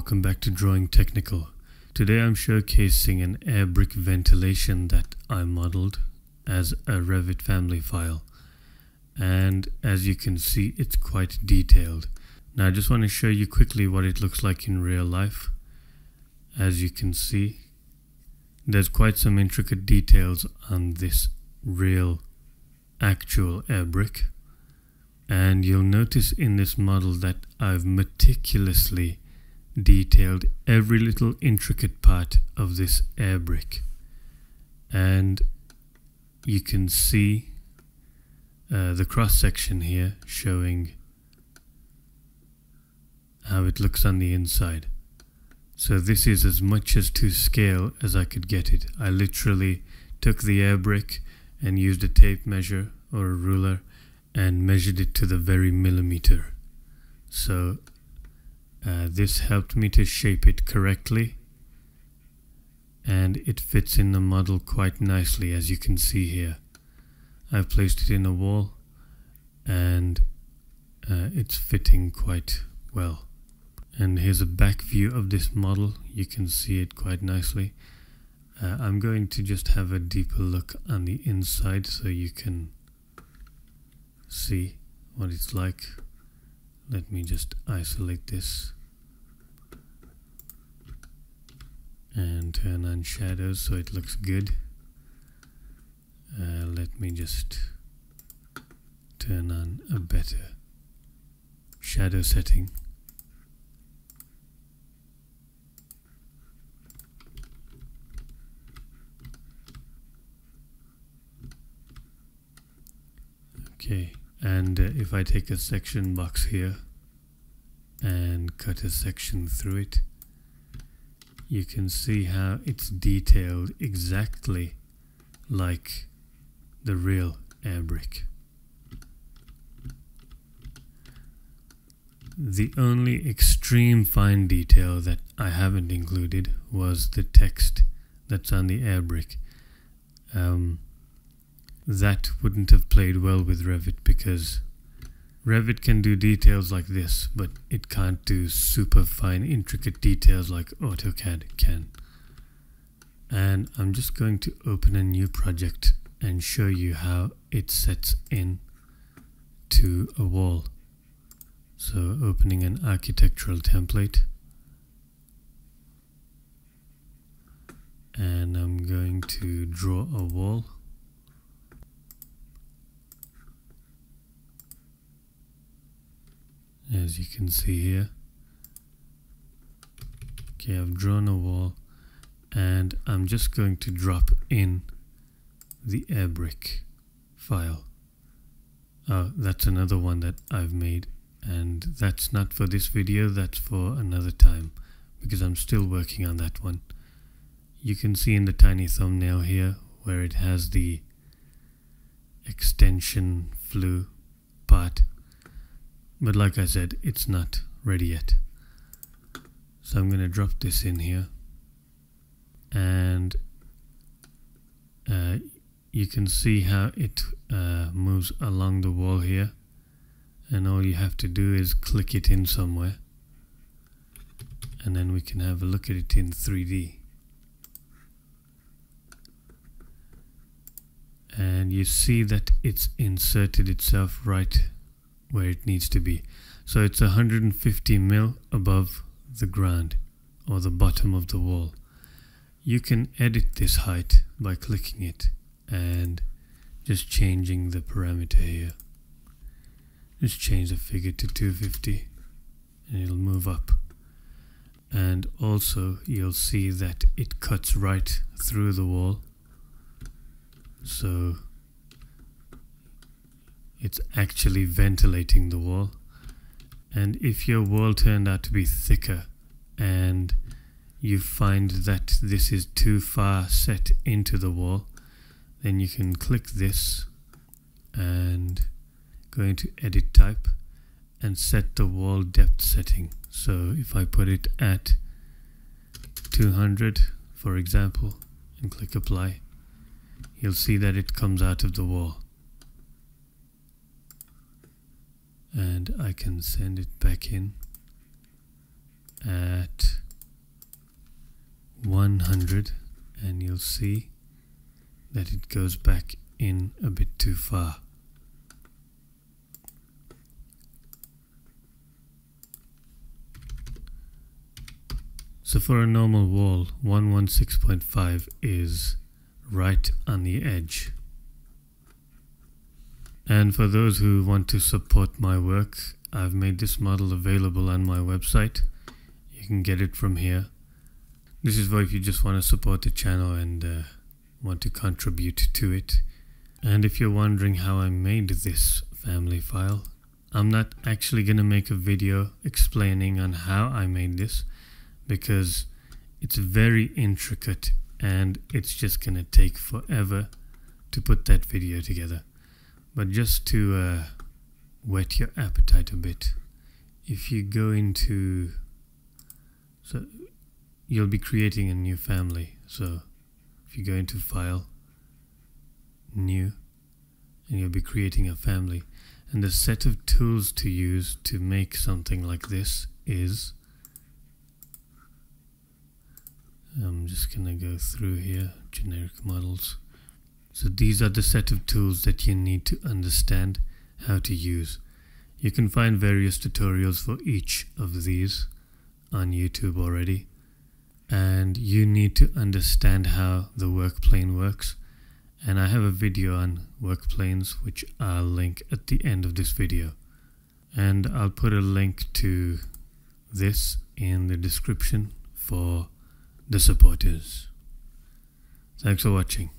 welcome back to Drawing Technical. Today I'm showcasing an air brick ventilation that I modeled as a Revit family file. And as you can see, it's quite detailed. Now I just want to show you quickly what it looks like in real life. As you can see, there's quite some intricate details on this real actual air brick. And you'll notice in this model that I've meticulously detailed every little intricate part of this air brick. And you can see uh, the cross section here showing how it looks on the inside. So this is as much as to scale as I could get it. I literally took the air brick and used a tape measure or a ruler and measured it to the very millimeter. So uh, this helped me to shape it correctly and it fits in the model quite nicely as you can see here. I've placed it in a wall and uh, it's fitting quite well. And here's a back view of this model. You can see it quite nicely. Uh, I'm going to just have a deeper look on the inside so you can see what it's like. Let me just isolate this and turn on shadows so it looks good. Uh, let me just turn on a better shadow setting. Okay, and uh, if I take a section box here and cut a section through it, you can see how it's detailed exactly like the real air brick. The only extreme fine detail that I haven't included was the text that's on the air brick. Um, that wouldn't have played well with Revit because Revit can do details like this, but it can't do super fine, intricate details like AutoCAD can. And I'm just going to open a new project and show you how it sets in to a wall. So opening an architectural template and I'm going to draw a wall as you can see here. Okay I've drawn a wall and I'm just going to drop in the airbrick file. Oh that's another one that I've made and that's not for this video that's for another time because I'm still working on that one. You can see in the tiny thumbnail here where it has the extension flue part but like I said, it's not ready yet. So I'm going to drop this in here. And uh, you can see how it uh, moves along the wall here. And all you have to do is click it in somewhere. And then we can have a look at it in 3D. And you see that it's inserted itself right where it needs to be. So it's 150 mil above the ground or the bottom of the wall. You can edit this height by clicking it and just changing the parameter here. Just change the figure to 250 and it'll move up. And also you'll see that it cuts right through the wall. So it's actually ventilating the wall. And if your wall turned out to be thicker and you find that this is too far set into the wall, then you can click this and go into edit type and set the wall depth setting. So if I put it at 200 for example and click apply, you'll see that it comes out of the wall. And I can send it back in at 100 and you'll see that it goes back in a bit too far. So for a normal wall, 116.5 is right on the edge. And for those who want to support my work, I've made this model available on my website. You can get it from here. This is for if you just want to support the channel and uh, want to contribute to it. And if you're wondering how I made this family file, I'm not actually going to make a video explaining on how I made this because it's very intricate and it's just gonna take forever to put that video together but just to uh, whet your appetite a bit if you go into so you'll be creating a new family. So if you go into file new and you'll be creating a family. And the set of tools to use to make something like this is I'm just gonna go through here generic models so these are the set of tools that you need to understand how to use you can find various tutorials for each of these on YouTube already and you need to understand how the work plane works and I have a video on work planes which I'll link at the end of this video and I'll put a link to this in the description for the supporters. Thanks for watching.